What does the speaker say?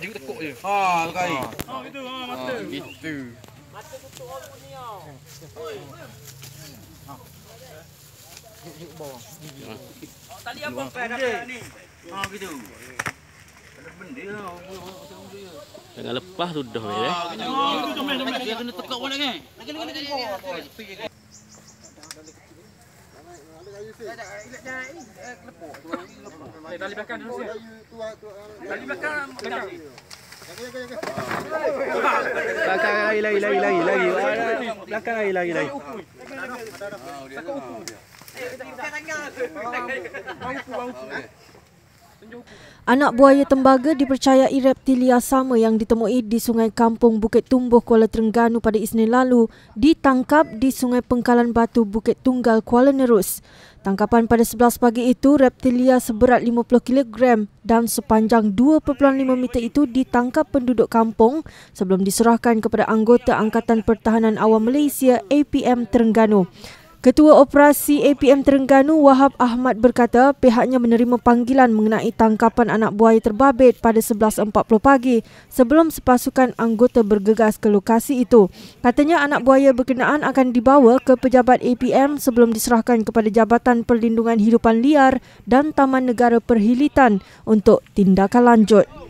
Jenguk tekuk je. Ha, sekali. Ha, gitu. Ha, mata. Gitu. Abang pakai kat ni. Ha, gitu. Ada benda lah. Jangan lepas tu dah ya. Ha, gitu. Dia kena tekuk pun lagi. Lagi, lagi, lagi. Lagi. Eh, tali belakang dulu siap. Tali belakang. Belakang. Lagi lagi lagi lagi lagi. Belakang lagi lagi lagi. Anak buaya tembaga dipercayai reptilia sama yang ditemui di Sungai Kampung Bukit Tumbuh Kuala Terengganu pada Isnin lalu ditangkap di Sungai Pengkalan Batu Bukit Tunggal Kuala Nerus. Tangkapan pada 11 pagi itu reptilia seberat 50 kg dan sepanjang 2.5 meter itu ditangkap penduduk kampung sebelum diserahkan kepada anggota Angkatan Pertahanan Awam Malaysia APM Terengganu. Ketua Operasi APM Terengganu Wahab Ahmad berkata pihaknya menerima panggilan mengenai tangkapan anak buaya terbabit pada 11.40 pagi sebelum sepasukan anggota bergegas ke lokasi itu. Katanya anak buaya berkenaan akan dibawa ke pejabat APM sebelum diserahkan kepada Jabatan Perlindungan Hidupan Liar dan Taman Negara Perhilitan untuk tindakan lanjut.